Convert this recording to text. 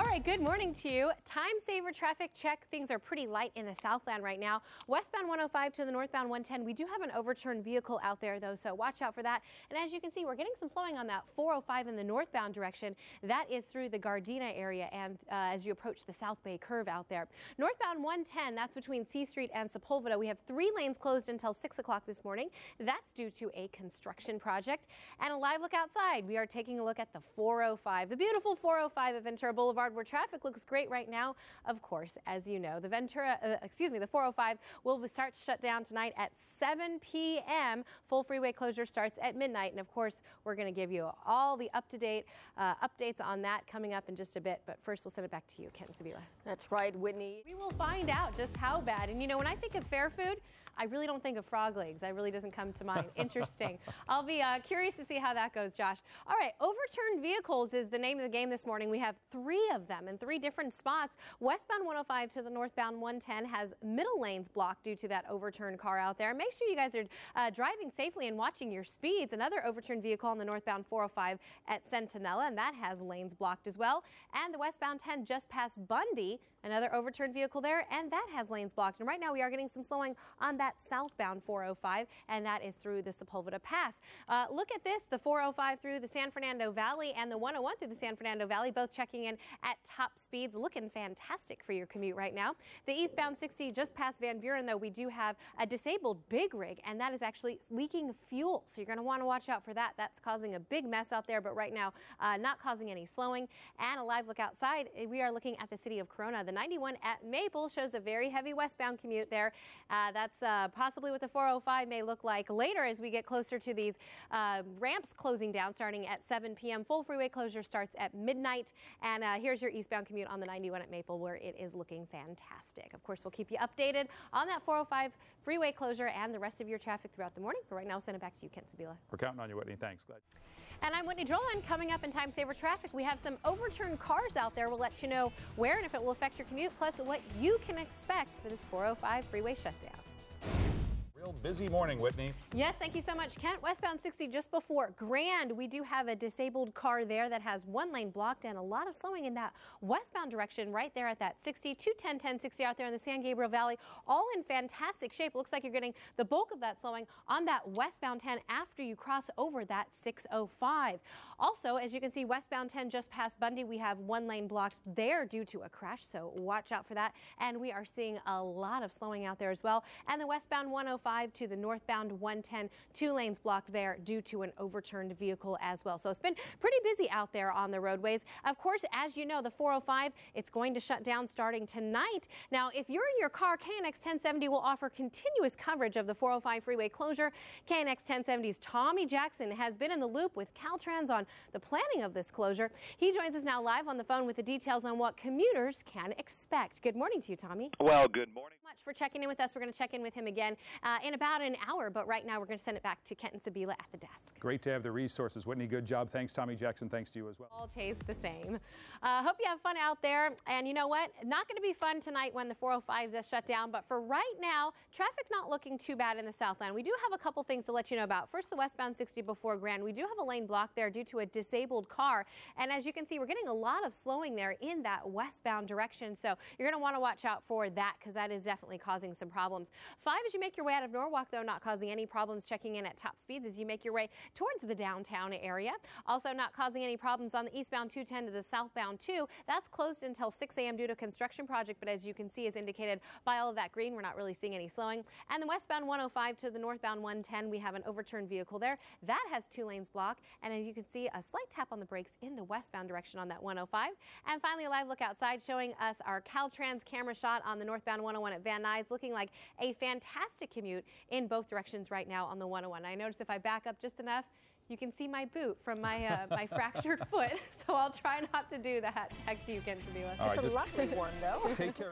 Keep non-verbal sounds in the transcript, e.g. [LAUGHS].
All right, good morning to you. Time saver traffic check. Things are pretty light in the Southland right now. Westbound 105 to the northbound 110. We do have an overturned vehicle out there though, so watch out for that. And as you can see, we're getting some slowing on that 405 in the northbound direction. That is through the Gardena area and uh, as you approach the South Bay curve out there. Northbound 110, that's between C Street and Sepulveda. We have three lanes closed until 6 o'clock this morning. That's due to a construction project. And a live look outside. We are taking a look at the 405, the beautiful 405 at Ventura Boulevard where traffic looks great right now. Of course, as you know, the Ventura, uh, excuse me, the 405 will start shut down tonight at 7 p.m. Full freeway closure starts at midnight. And of course, we're going to give you all the up to date uh, updates on that coming up in just a bit. But first, we'll send it back to you, Ken Sibila. That's right, Whitney. We will find out just how bad. And you know, when I think of fair food, I really don't think of frog legs. That really doesn't come to mind. [LAUGHS] Interesting. I'll be uh, curious to see how that goes, Josh. All right, overturned vehicles is the name of the game this morning. We have three of them in three different spots. Westbound 105 to the northbound 110 has middle lanes blocked due to that overturned car out there. Make sure you guys are uh, driving safely and watching your speeds. Another overturned vehicle on the northbound 405 at Centinela, and that has lanes blocked as well. And the westbound 10 just past Bundy, another overturned vehicle there, and that has lanes blocked. And right now we are getting some slowing on that southbound 405, and that is through the Sepulveda Pass. Uh, look at this, the 405 through the San Fernando Valley and the 101 through the San Fernando Valley, both checking in at top speeds, looking fantastic for your commute right now. The eastbound 60 just past Van Buren, though, we do have a disabled big rig, and that is actually leaking fuel. So you're going to want to watch out for that. That's causing a big mess out there, but right now, uh, not causing any slowing. And a live look outside, we are looking at the city of Corona. The 91 at Maple shows a very heavy westbound commute there. Uh, that's uh, possibly what the 405 may look like later as we get closer to these uh, ramps closing down starting at 7 p.m. Full freeway closure starts at midnight. And uh, here's your eastbound commute on the 91 at Maple where it is looking fantastic. Of course, we'll keep you updated on that 405 freeway closure and the rest of your traffic throughout the morning. But right now, I'll send it back to you, Kent Sibila. We're counting on you, Whitney. Thanks. Glad. And I'm Whitney Drolen. Coming up in Time Saver Traffic, we have some overturned cars out there. We'll let you know where and if it will affect your commute, plus what you can expect for this 405 freeway shutdown. Busy morning, Whitney. Yes, thank you so much, Kent. Westbound 60 just before Grand. We do have a disabled car there that has one lane blocked and a lot of slowing in that westbound direction right there at that 60, 210, 1060 out there in the San Gabriel Valley. All in fantastic shape. Looks like you're getting the bulk of that slowing on that westbound 10 after you cross over that 605. Also, as you can see, westbound 10 just past Bundy, we have one lane blocked there due to a crash, so watch out for that. And we are seeing a lot of slowing out there as well. And the westbound 105 to the northbound 110. Two lanes blocked there due to an overturned vehicle as well. So it's been pretty busy out there on the roadways. Of course, as you know, the 405, it's going to shut down starting tonight. Now, if you're in your car, KNX 1070 will offer continuous coverage of the 405 freeway closure. KNX 1070's Tommy Jackson has been in the loop with Caltrans on the planning of this closure. He joins us now live on the phone with the details on what commuters can expect. Good morning to you, Tommy. Well, good morning. Much for checking in with us. We're going to check in with him again uh, in about an hour, but right now we're going to send it back to Kent and Sibila at the desk. Great to have the resources. Whitney, good job. Thanks, Tommy Jackson. Thanks to you as well. All taste the same. Uh, hope you have fun out there. And you know what? Not going to be fun tonight when the 405 is shut down, but for right now, traffic not looking too bad in the Southland. We do have a couple things to let you know about. First, the westbound 60 before Grand. We do have a lane blocked there due to a disabled car. And as you can see, we're getting a lot of slowing there in that westbound direction. So you're going to want to watch out for that because that is definitely causing some problems. Five, as you make your way out of Norwalk, though, not causing any problems checking in at top speeds as you make your way towards the downtown area. Also, not causing any problems on the eastbound 210 to the southbound 2. That's closed until 6 a.m. due to construction project, but as you can see, is indicated by all of that green, we're not really seeing any slowing. And the westbound 105 to the northbound 110, we have an overturned vehicle there. That has two lanes blocked, and as you can see, a slight tap on the brakes in the westbound direction on that 105. And finally, a live look outside showing us our Caltrans camera shot on the northbound 101 at Van Nuys, looking like a fantastic commute in both directions right now on the 101. I notice if I back up just enough, you can see my boot from my uh, [LAUGHS] my fractured foot, [LAUGHS] so I'll try not to do that. Back to you, Ken Sibila. All right, It's a just lovely one, though. take care.